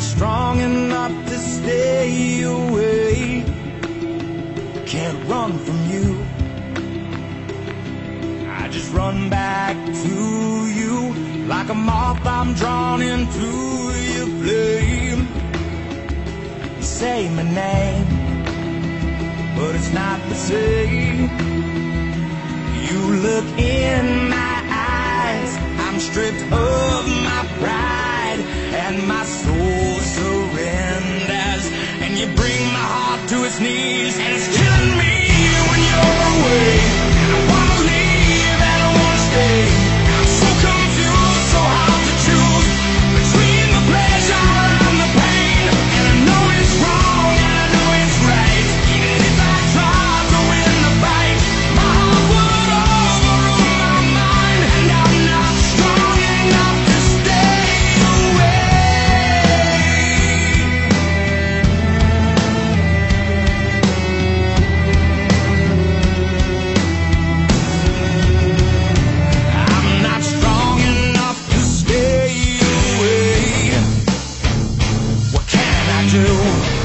strong enough to stay away. Can't run from you. I just run back to you like a moth. I'm drawn into your flame. You say my name, but it's not the same. You look in my eyes. I'm stripped of my pride and my you.